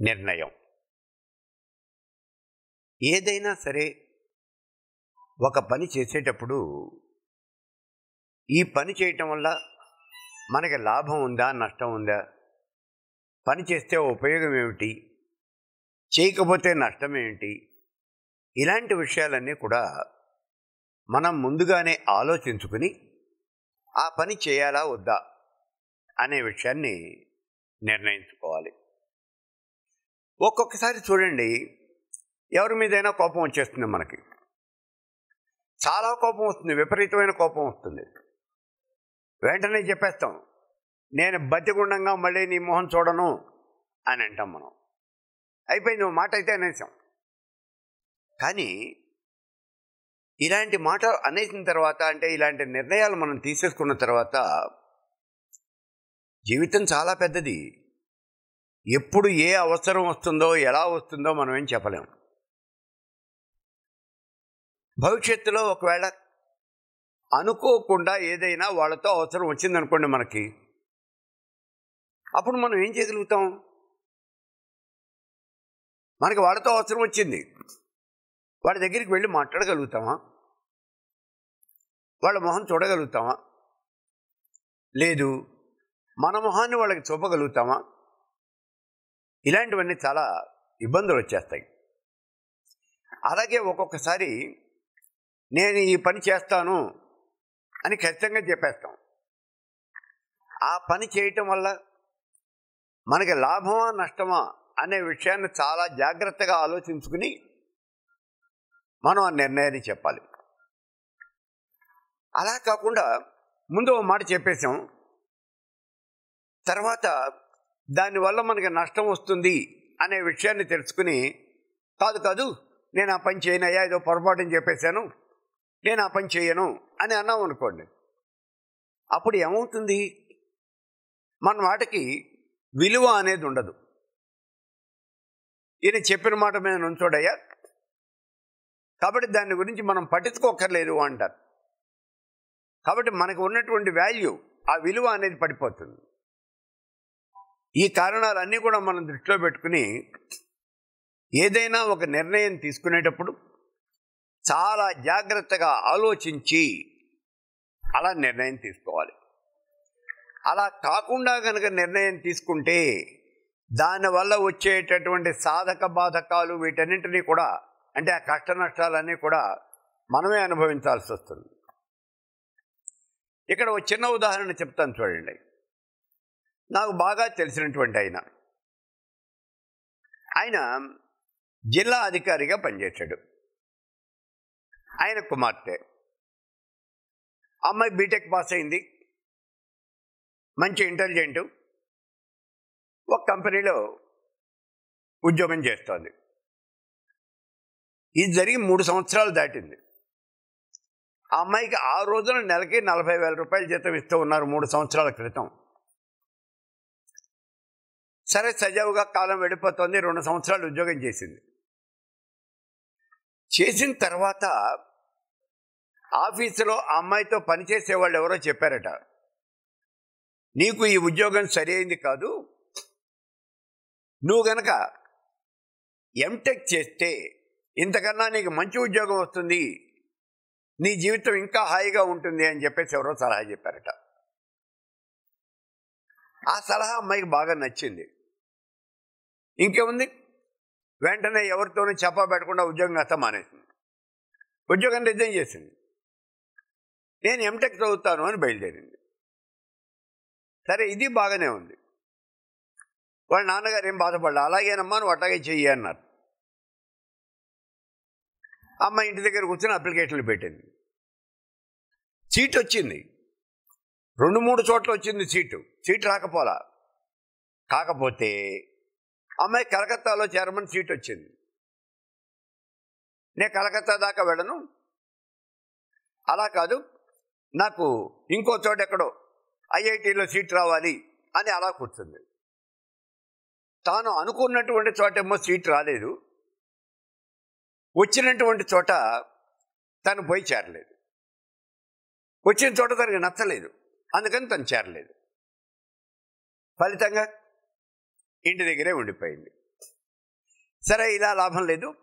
నిర్ణయం. ఏదైనా సరే ఒక పని చేసేటప్పుడు ఈ పని చేయటం వల్ల మనకి లాభం ఉందా నష్టం ఉందా? పని చేస్తే ఉపయోగం ఏమిటి? చేయకపోతే నష్టం ఏమిటి? ఇలాంటి విషయాలన్నీ కూడా మనం ముందుగానే ఆలోచించుకుని ఆ పని చేయాలా వద్దా అనే విషయాన్ని నిర్ణయించుకోవాలి. ఒక్కొక్కసారి చూడండి ఎవరి మీదైనా కోపం వచ్చేస్తుంది మనకి. చాలా కోపం వస్తుంది విపరీతమైన కోపం వస్తుంది. వెంటనే చెప్పేస్తాం నేను బతిగుండంగా మళ్ళీ నీ మొహం చూడను అని అంటాం మనం. అయిపోయింది మాట అయితే అనేసాం. కానీ ఇలాంటి మాట అనేసిన తర్వాత అంటే ఇలాంటి నిర్ణయాలు మనం తీసేసుకున్న తర్వాత జీవితం చాలా పెద్దది. ఎప్పుడు ఏ అవసరం వస్తుందో ఎలా వస్తుందో మనం ఏం చెప్పలేం. భవిష్యత్తులో ఒకవేళ అనుకోకుండా ఏదైనా వాళ్ళతో అవసరం వచ్చిందనుకోండి మనకి అప్పుడు మనం ఏం చేయగలుగుతాం? మనకి వాళ్ళతో అవసరం వచ్చింది. వాడి దగ్గరికి వెళ్ళి మాట్లాడగలుగుతామా? వాళ్ళ మొహం చూడగలుగుతామా? లేదు. మన మొహాన్ని వాళ్ళకి చూపగలుగుతామా? ఇలాంటివన్నీ చాలా ఇబ్బందులు వచ్చేస్తాయి. అలాగే ఒక్కొక్కసారి నేను ఈ పని చేస్తాను అని ఖచ్చితంగా చెప్పేస్తాం. ఆ పని చేయటం వల్ల మనకి లాభమా నష్టమా అనే విషయాన్ని చాలా జాగ్రత్తగా ఆలోచించుకుని మనం ఆ నిర్ణయాన్ని చెప్పాలి. అలా కాకుండా ముందు ఒక మాట చెప్పేసాం తర్వాత దానివల్ల మనకి నష్టం వస్తుంది అనే విషయాన్ని తెలుసుకుని కాదు కాదు నేను ఆ పని చేయనయ్యా ఏదో పొరపాటుని చెప్పేశాను నేను ఆ పని చేయను అని అన్నాం అనుకోండి. అప్పుడు ఏమవుతుంది? మన వాటికి విలువ అనేది ఉండదు. ఈయన చెప్పిన మాట మీద నుంచోడయ్యా కాబట్టి దాని గురించి మనం పట్టించుకోకర్లేదు అంటారు. కాబట్టి మనకు ఉన్నటువంటి వాల్యూ ఆ విలువ అనేది పడిపోతుంది. ఈ కారణాలన్నీ కూడా మనం దృష్టిలో పెట్టుకుని ఏదైనా ఒక నిర్ణయం తీసుకునేటప్పుడు చాలా జాగ్రత్తగా ఆలోచించి అలా నిర్ణయం తీసుకోవాలి. అలా కాకుండా కనుక నిర్ణయం తీసుకుంటే దానివల్ల వచ్చేటటువంటి సాధక బాధకాలు వీటన్నింటినీ కూడా అంటే ఆ కష్ట నష్టాలన్నీ కూడా మనమే అనుభవించాల్సి వస్తుంది ఇక్కడ ఒక చిన్న ఉదాహరణ చెప్తాను చూడండి. నాకు బాగా తెలిసినటువంటి ఆయన. ఆయన జిల్లా అధికారిగా పనిచేశాడు. ఆయన కుమార్తె. అమ్మాయి బీటెక్ పాస్ అయింది. మంచి ఇంటెలిజెంట్. ఒక కంపెనీలో ఉద్యోగం చేస్తోంది. ఇది జరిగి మూడు సంవత్సరాలు దాటింది. ఆ అమ్మాయికి ఆ రోజున నెలకి నలభై వేల రూపాయల జీతం ఇస్తూ ఉన్నారు మూడు సంవత్సరాల క్రితం. సరే సజావుగా కాలం వెళ్ళిపోతుంది రెండు సంవత్సరాలు ఉద్యోగం చేసింది. చేసిన తర్వాత ఆఫీసులో ఆ అమ్మాయితో పనిచేసే వాళ్ళు ఎవరో చెప్పారట. నీకు ఈ ఉద్యోగం సరి అయింది కాదు. నువ్వు గనక ఎంటెక్ చేస్తే ఇంతకన్నా నీకు మంచి ఉద్యోగం వస్తుంది. నీ జీవితం ఇంకా హాయిగా ఉంటుంది అని చెప్పేసి ఎవరో సలహా చెప్పారట. ఆ సలహా అమ్మాయికి బాగా నచ్చింది. ఇంకేముంది? వెంటనే ఎవరితోనూ చెప్పా పెట్టకుండా ఉద్యోగం కాస్త మానేసింది. ఉద్యోగం రిజైన్ చేసింది? నేను ఎంటెక్ చదువుతాను అని బయలుదేరింది. సరే ఇది బాగానే ఉంది. వాళ్ళ నాన్నగారు ఏం బాధపడ్డా అలాగేనమ్మా నువ్వు అట్లాగే చెయ్యి అన్నారు. అమ్మ ఇంటి దగ్గర కూర్చొని అప్లికేషన్లు పెట్టింది. సీట్ వచ్చింది. రెండు మూడు చోట్ల వచ్చింది సీటు. సీట్ రాకపోలా? కాకపోతే అమ్మాయి కలకత్తాలో చేరమని సీట్ వచ్చింది. నేను కలకత్తా దాకా వెళ్ళను. అలా కాదు నాకు ఇంకో చోట ఎక్కడో ఐఐటిలో సీట్ రావాలి అని అలా కూర్చుంది. తాను అనుకున్నటువంటి చోటేమో సీట్ రాలేదు. వచ్చినటువంటి చోట తను పోయి చేరలేదు. వచ్చిన చోట తనకి నచ్చలేదు. అందుకని తను చేరలేదు. ఫలితంగా ఇంటి దగ్గరే ఉండిపోయింది. సరే ఇలా లాభం లేదు.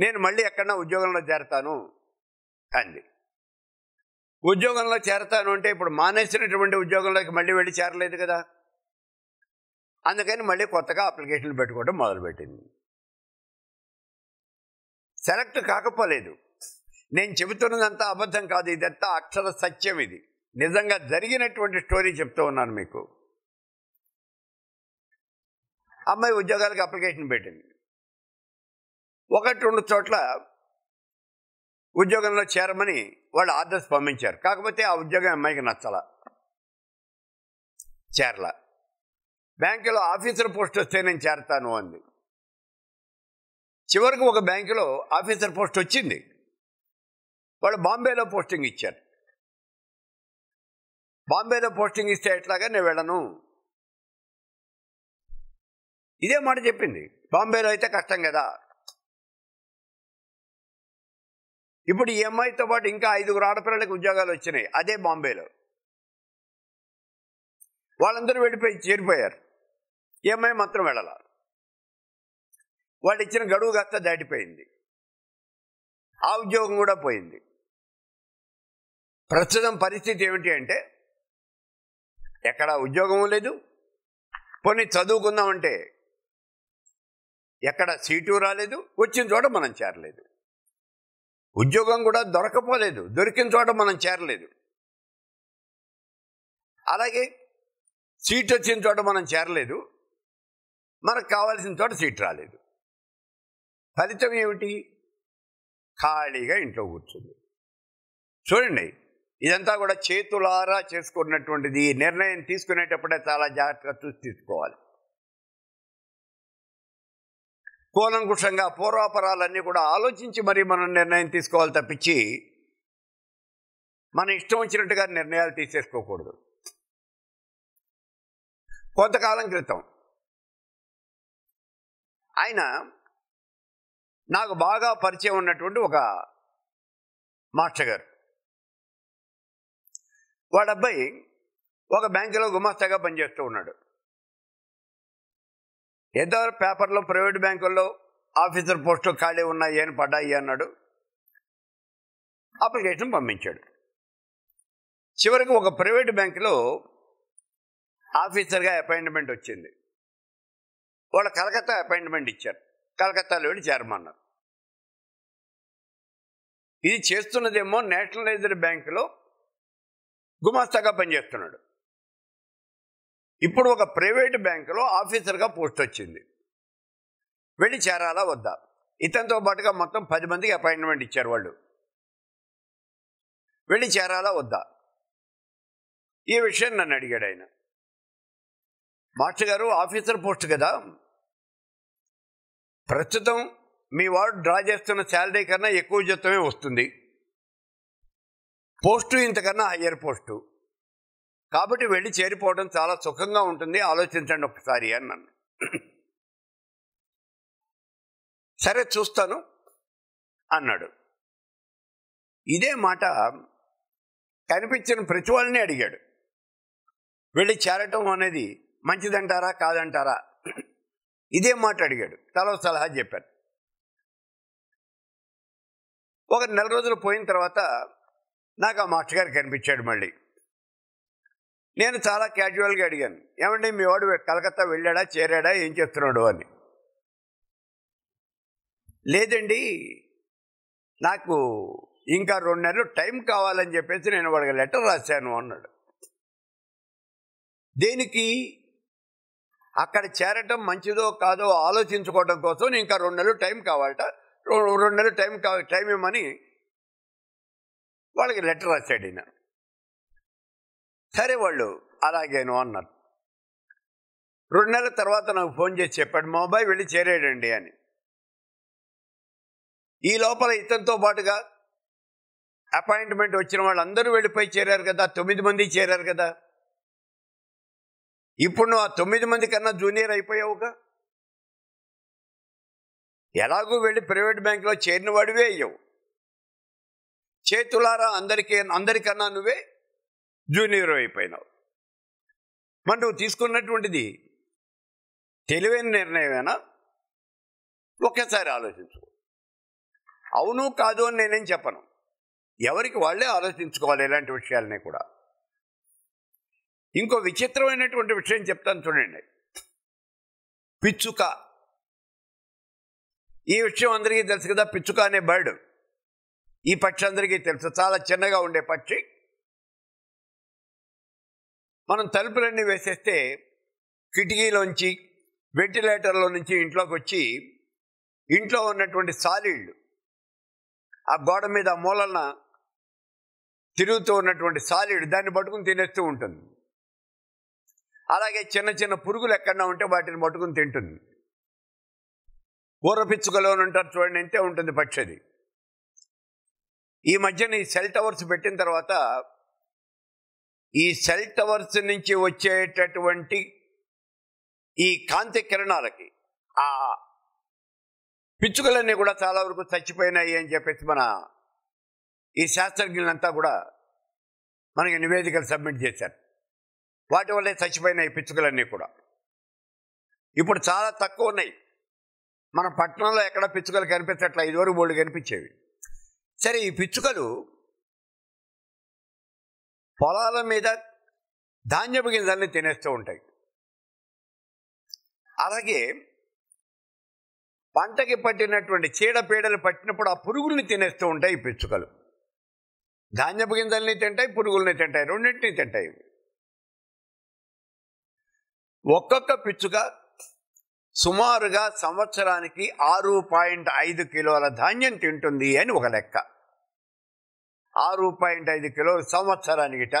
నేను మళ్ళీ ఎక్కడన్నా ఉద్యోగంలో చేరతాను అంది. ఉద్యోగంలో చేరతాను అంటే ఇప్పుడు మానేసినటువంటి ఉద్యోగంలోకి మళ్ళీ వెళ్ళి చేరలేదు కదా. అందుకని మళ్ళీ కొత్తగా అప్లికేషన్లు పెట్టుకోవడం మొదలుపెట్టింది. సెలెక్ట్ కాకపోలేదు. నేను చెబుతున్నదంతా అబద్ధం కాదు ఇదంతా అక్షర సత్యం ఇది. నిజంగా జరిగినటువంటి స్టోరీ చెప్తూ ఉన్నాను మీకు. అమ్మాయి ఉద్యోగాలకు అప్లికేషన్ పెట్టింది. ఒకటి రెండు చోట్ల ఉద్యోగంలో చేరమని వాళ్ళు ఆర్డర్స్ పంపించారు. కాకపోతే ఆ ఉద్యోగం అమ్మాయికి నచ్చల. చేరల. బ్యాంకులో ఆఫీసర్ పోస్ట్ వస్తే నేను చేరతాను అంది. చివరికి ఒక బ్యాంకులో ఆఫీసర్ పోస్ట్ వచ్చింది. వాళ్ళు బాంబేలో పోస్టింగ్ ఇచ్చారు. బాంబేలో పోస్టింగ్ ఇస్తే ఎట్లాగా నేను వెళ్ళను? ఇదే మాట చెప్పింది. బాంబేలో అయితే కష్టం కదా. ఇప్పుడు ఈ అమ్మాయితో పాటు ఇంకా ఐదుగురు ఆడపిల్లలకు ఉద్యోగాలు వచ్చినాయి. అదే బాంబేలో. వాళ్ళందరూ వెళ్ళిపోయి చేరిపోయారు. ఈ అమ్మాయి మాత్రం వెళ్ళాల. వాళ్ళు ఇచ్చిన గడువు కాస్త దాటిపోయింది. ఆ ఉద్యోగం కూడా పోయింది. ప్రస్తుతం పరిస్థితి ఏమిటి అంటే ఎక్కడ ఉద్యోగం లేదు. పోనీ చదువుకుందామంటే ఎక్కడ సీటు రాలేదు వచ్చిన చోట మనం చేరలేదు. ఉద్యోగం కూడా దొరకపోలేదు దొరికిన చోట మనం చేరలేదు. అలాగే సీట్ వచ్చిన చోట మనం చేరలేదు మనకు కావాల్సిన చోట సీట్ రాలేదు. ఫలితం ఏమిటి? ఖాళీగా ఇంట్లో కూర్చుంది. చూడండి ఇదంతా కూడా చేతులారా చేసుకున్నటువంటిది ఈ నిర్ణయం తీసుకునేటప్పుడే చాలా జాగ్రత్తగా చూసి తీసుకోవాలి. కూలంకుషంగా పూర్వాపరాలన్నీ కూడా ఆలోచించి మరీ మనం నిర్ణయం తీసుకోవాలి తప్పించి మన ఇష్టం వచ్చినట్టుగా నిర్ణయాలు తీసేసుకోకూడదు. కొంతకాలం క్రితం ఆయన నాకు బాగా పరిచయం ఉన్నటువంటి ఒక మాస్టర్ గారు. వాడబ్బాయి ఒక బ్యాంకులో గుమాస్తాగా పనిచేస్తూ ఉన్నాడు. ఏదో పేపర్లో ప్రైవేట్ బ్యాంకుల్లో ఆఫీసర్ పోస్టులు ఖాళీ ఉన్నాయి అని పడ్డాయి అన్నాడు. అప్లికేషన్ పంపించాడు. చివరికి ఒక ప్రైవేట్ బ్యాంకులో ఆఫీసర్గా అపాయింట్మెంట్ వచ్చింది. వాళ్ళు కలకత్తా అపాయింట్మెంట్ ఇచ్చారు. కలకత్తాలో వెళ్ళి చేరమన్నారు. ఇది చేస్తున్నదేమో నేషనలైజ్డ్ బ్యాంకులో గుమాస్తాగా పనిచేస్తున్నాడు. ఇప్పుడు ఒక ప్రైవేట్ బ్యాంకులో ఆఫీసర్గా పోస్ట్ వచ్చింది. వెళ్ళి చేరాలా వద్దా? ఇతనితో పాటుగా మొత్తం పది మందికి అపాయింట్మెంట్ ఇచ్చారు వాళ్ళు. వెళ్ళి చేరాలా వద్దా? ఈ విషయం నన్ను అడిగాడు ఆయన. మాస్టర్ గారు ఆఫీసర్ పోస్ట్ కదా? ప్రస్తుతం మీ వాడు డ్రా చేస్తున్న శాలరీ కన్నా ఎక్కువ జీతమే వస్తుంది. పోస్టు ఇంతకన్నా హయ్యర్ పోస్టు. కాబట్టి వెళ్ళి చేరిపోవడం చాలా సుఖంగా ఉంటుంది. ఆలోచించండి ఒకసారి అన్నాను సరే చూస్తాను అన్నాడు. ఇదే మాట కనిపించిన ప్రతి వాళ్ళని అడిగాడు. వెళ్ళి చేరటం అనేది మంచిదంటారా కాదంటారా? ఇదే మాట అడిగాడు. తలో సలహా చెప్పాను. ఒక నెల రోజులు పోయిన తర్వాత నాకు ఆ మాస్టర్ గారు కనిపించాడు మళ్ళీ. నేను చాలా క్యాజువల్గా అడిగాను. ఏమండి మీ వాడు కలకత్తా వెళ్ళాడా చేరాడా ఏం చేస్తున్నాడు? అని. లేదండి నాకు ఇంకా రెండు నెలలు టైం కావాలని చెప్పేసి నేను వాడికి లెటర్ రాశాను అన్నాడు. దేనికి అక్కడ చేరటం మంచిదో కాదో ఆలోచించుకోవడం కోసం ఇంకా రెండు నెలలు టైం కావాలట. రెండు నెలలు టైం కావాలి టైం ఇవ్వమని వాళ్ళకి లెటర్ రాశాడు నేను సరే వాళ్ళు అలాగేను అన్నారు. రెండు నెలల తర్వాత నాకు ఫోన్ చేసి చెప్పాడు మా అబ్బాయి వెళ్ళి చేరాడండి అని. ఈ లోపల ఇతనితో పాటుగా అపాయింట్మెంట్ వచ్చిన వాళ్ళందరూ వెళ్ళిపోయి చేరారు కదా తొమ్మిది మంది చేరారు కదా. ఇప్పుడు నువ్వు ఆ తొమ్మిది మంది కన్నా జూనియర్ అయిపోయావుగా? ఎలాగూ వెళ్ళి ప్రైవేట్ బ్యాంకులో చేరిన వాడివే అయ్యావు. చేతులారా అందరికీ అందరికన్నా నువ్వే జూనియర్ అయిపోయినావు. మరి నువ్వు తీసుకున్నటువంటిది తెలివైన నిర్ణయమేనా? ఒకేసారి ఆలోచించుకో. అవును కాదు అని నేనేం చెప్పను. ఎవరికి వాళ్ళే ఆలోచించుకోవాలి ఇలాంటి విషయాలని కూడా. ఇంకో విచిత్రమైనటువంటి విషయం చెప్తాను చూడండి. పిచ్చుక. ఈ విషయం అందరికీ తెలుసు కదా పిచ్చుక అనే బర్డ్. ఈ పక్షి అందరికీ తెలుసు. చాలా చిన్నగా ఉండే పక్షి. మనం తలుపులన్నీ వేసేస్తే కిటికీలోంచి వెంటిలేటర్లో నుంచి ఇంట్లోకి వచ్చి ఇంట్లో ఉన్నటువంటి సాలిళ్ళు ఆ గోడ మీద మూలన తిరుగుతూ ఉన్నటువంటి సాలిడ్ దాన్ని పట్టుకుని తినేస్తూ ఉంటుంది. అలాగే చిన్న చిన్న పురుగులు ఎక్కడన్నా ఉంటే వాటిని పట్టుకుని తింటుంది. ఊరపిచ్చుకలోని ఉంటారు చూడండి అంతే ఉంటుంది పక్షి ఈ మధ్యన ఈ సెల్ టవర్స్ పెట్టిన తర్వాత ఈ సెల్ టవర్స్ నుంచి వచ్చేటటువంటి ఈ కాంతి కిరణాలకి ఆ పిచ్చుకలన్నీ కూడా చాలా వరకు చచ్చిపోయినాయి అని చెప్పేసి మన ఈ శాస్త్రజ్ఞులంతా కూడా మనకి నివేదికలు సబ్మిట్ చేశారు. వాటి వల్లే చచ్చిపోయినాయి పిచ్చుకలన్నీ కూడా. ఇప్పుడు చాలా తక్కువ ఉన్నాయి. మన పట్టణంలో ఎక్కడ పిచ్చుకలు కనిపించట్ల ఇదివరకు బోల్డ్ కనిపించేవి. సరే ఈ పిచ్చుకలు పొలాల మీద ధాన్యపు గింజల్ని తినేస్తూ ఉంటాయి. అలాగే పంటకి పట్టినటువంటి చీడపీడలు పట్టినప్పుడు ఆ పురుగుల్ని తినేస్తూ ఉంటాయి ఈ పిచ్చుకలు. ధాన్యపు గింజల్ని తింటాయి పురుగుల్ని తింటాయి రెండింటిని తింటాయి. ఒక్కొక్క పిచ్చుక సుమారుగా సంవత్సరానికి ఆరు పాయింట్ ఐదు కిలోల ధాన్యం తింటుంది అని ఒక లెక్క. ఆరు పాయింట్ ఐదు కిలోలు సంవత్సరానికిట.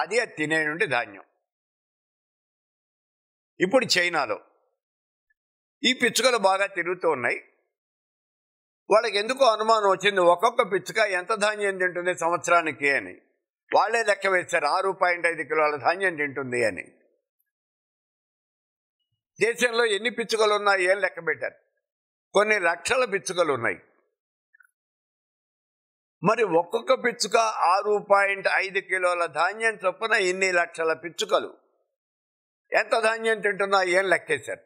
అది అది తినే నుండి ధాన్యం. ఇప్పుడు చైనాలో. ఈ పిచ్చుకలు బాగా తిరుగుతూ ఉన్నాయి. వాళ్ళకి ఎందుకో అనుమానం వచ్చింది ఒక్కొక్క పిచ్చుక ఎంత ధాన్యం తింటుంది సంవత్సరానికి అని. వాళ్ళే లెక్క వేస్తారు ఆరు పాయింట్ ఐదు కిలోల ధాన్యం తింటుంది అని. దేశంలో ఎన్ని పిచ్చుకలు ఉన్నాయి ఏం లెక్క పెట్టారు? కొన్ని లక్షల పిచ్చుకలు ఉన్నాయి మరి ఒక్కొక్క పిచ్చుక ఆరు పాయింట్ ఐదు కిలోల ధాన్యం చొప్పున ఇన్ని లక్షల పిచ్చుకలు. ఎంత ధాన్యం తింటున్నా ఏం లెక్కేశారు?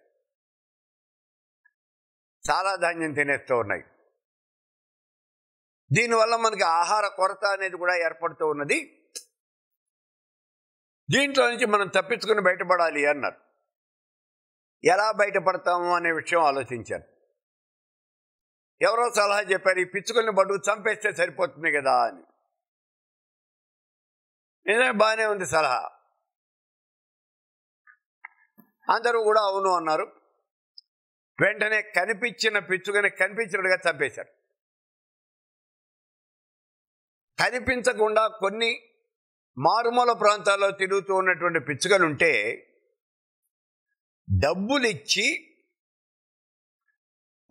చాలా ధాన్యం తినేస్తూ ఉన్నాయి. దీనివల్ల మనకి ఆహార కొరత అనేది కూడా ఏర్పడుతూ ఉన్నది. దీంట్లో నుంచి మనం తప్పించుకుని బయటపడాలి అన్నారు. ఎలా బయటపడతాము అనే విషయం ఆలోచించారు. ఎవరో సలహా చెప్పారు ఈ పిచ్చుకల్ని బడుగు చంపేస్తే సరిపోతుంది కదా అని. నిజమే బాగానే ఉంది సలహా. అందరూ కూడా అవును అన్నారు. వెంటనే కనిపించిన పిచ్చుకని కనిపించినట్టుగా చంపేశారు. కనిపించకుండా కొన్ని మారుమూల ప్రాంతాల్లో తిరుగుతూ ఉన్నటువంటి పిచ్చుకలుంటే డబ్బులు ఇచ్చి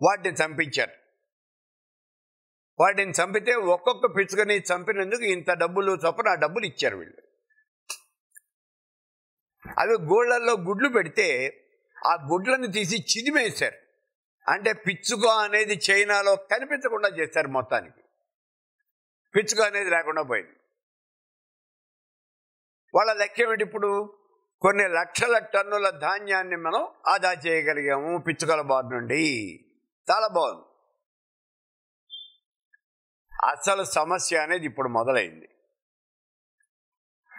వాటిని చంపించారు. వాటిని చంపితే ఒక్కొక్క పిచ్చుకని చంపినందుకు ఇంత డబ్బులు చొప్పున ఆ డబ్బులు ఇచ్చారు వీళ్ళు. అవి గోళ్ళలో గుడ్లు పెడితే ఆ గుడ్లను తీసి చిదిమేశారు. అంటే పిచ్చుక అనేది చైనాలో కనిపించకుండా చేశారు మొత్తానికి. పిచ్చుక అనేది లేకుండా పోయింది. వాళ్ళ లెక్క ఏమిటి ఇప్పుడు? కొన్ని లక్షల టన్నుల ధాన్యాన్ని మనం ఆదా చేయగలిగాము పిచ్చుకల బారి నుండి. చాలా బాగుంది. అసలు సమస్య అనేది ఇప్పుడు మొదలైంది.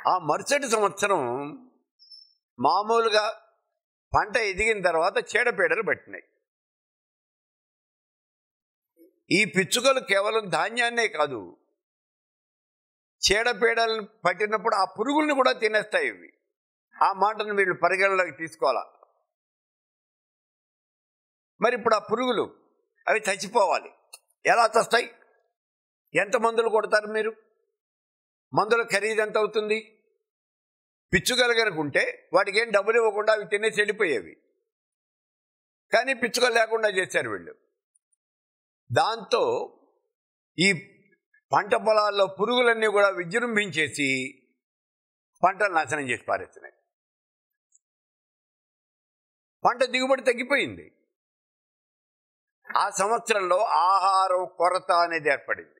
ఆ మరుసటి సంవత్సరం మామూలుగా పంట ఎదిగిన తర్వాత చీడపీడలు పట్టినాయి. ఈ పిచ్చుకలు కేవలం ధాన్యాన్నే కాదు చీడపీడలను పట్టినప్పుడు ఆ పురుగుల్ని కూడా తినేస్తాయి ఇవి. ఆ మాటను వీళ్ళు పరిగణలోకి తీసుకోవాలా? మరి ఇప్పుడు ఆ పురుగులు అవి చచ్చిపోవాలి. ఎలా చస్తాయి? ఎంత మందులు కొడతారు మీరు? మందుల ఖరీదు ఎంత అవుతుంది? పిచ్చుకలు కనుకుంటే వాటికి ఏం డబ్బులు ఇవ్వకుండా అవి తినే చెడిపోయేవి. కానీ పిచ్చుకలు లేకుండా చేశారు వీళ్ళు. దాంతో ఈ పంట పొలాల్లో పురుగులన్నీ కూడా విజృంభించేసి పంటలు నాశనం చేసి పారేస్తున్నాయి. పంట దిగుబడి తగ్గిపోయింది. ఆ సంవత్సరంలో ఆహారం కొరత అనేది ఏర్పడింది.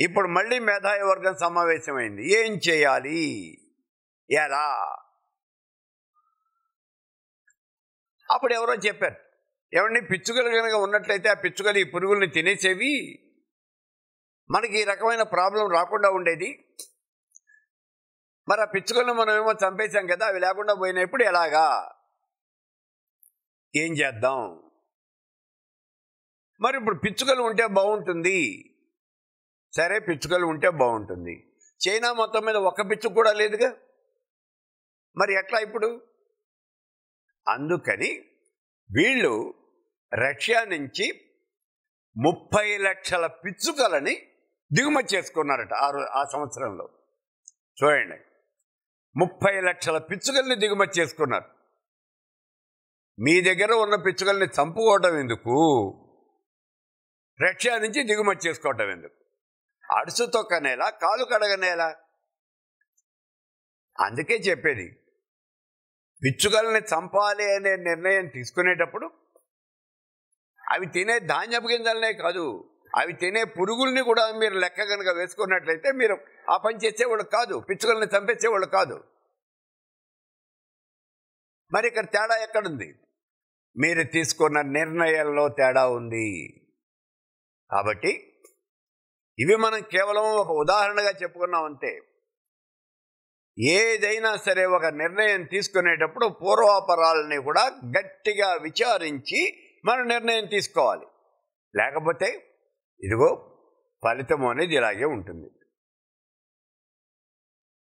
ఇప్పుడు మళ్ళీ మేధావి వర్గం సమావేశమైంది. ఏం చేయాలి? ఎలా? అప్పుడు ఎవరో చెప్పారు. ఏమండి పిచ్చుకలు కనుక ఉన్నట్లయితే ఆ పిచ్చుకలు ఈ పురుగుల్ని తినేసేవి మనకి ఈ రకమైన ప్రాబ్లం రాకుండా ఉండేది. మరి ఆ పిచ్చుకలను మనం ఏమో చంపేశాం కదా అవి లేకుండా పోయినప్పుడు ఎలాగా? ఏం చేద్దాం? మరి ఇప్పుడు పిచ్చుకలు ఉంటే బాగుంటుంది. సరే పిచ్చుకలు ఉంటే బాగుంటుంది. చైనా మొత్తం మీద ఒక్క పిచ్చుక కూడా లేదుగా? మరి ఎట్లా ఇప్పుడు? అందుకని వీళ్ళు రష్యా నుంచి ముప్పై లక్షల పిచ్చుకలని దిగుమతి చేసుకున్నారట ఆ ఆ సంవత్సరంలో. చూడండి. ముప్పై లక్షల పిచ్చుకల్ని దిగుమతి చేసుకున్నారు. మీ దగ్గర ఉన్న పిచ్చుకల్ని చంపుకోవటం ఎందుకు? రష్యా నుంచి దిగుమతి చేసుకోవటం ఎందుకు? అడుసు తొక్కనేలా కాలు కడగనేలా. అందుకే చెప్పేది పిచ్చుకల్ని చంపాలి అనే నిర్ణయం తీసుకునేటప్పుడు అవి తినే ధాన్యపు గింజలనే కాదు అవి తినే పురుగుల్ని కూడా మీరు లెక్క కనుక వేసుకున్నట్లయితే మీరు ఆ పని చేసేవాళ్ళు కాదు పిచ్చుకల్ని చంపేసేవాళ్ళు కాదు. మరి ఇక్కడ తేడా ఎక్కడుంది? మీరు తీసుకున్న నిర్ణయాల్లో తేడా ఉంది. కాబట్టి ఇవి మనం కేవలం ఒక ఉదాహరణగా చెప్పుకున్నాం అంతే ఏదైనా సరే ఒక నిర్ణయం తీసుకునేటప్పుడు పూర్వాపరాలని కూడా గట్టిగా విచారించి మన నిర్ణయం తీసుకోవాలి. లేకపోతే ఇదిగో ఫలితం అనేది ఇలాగే ఉంటుంది.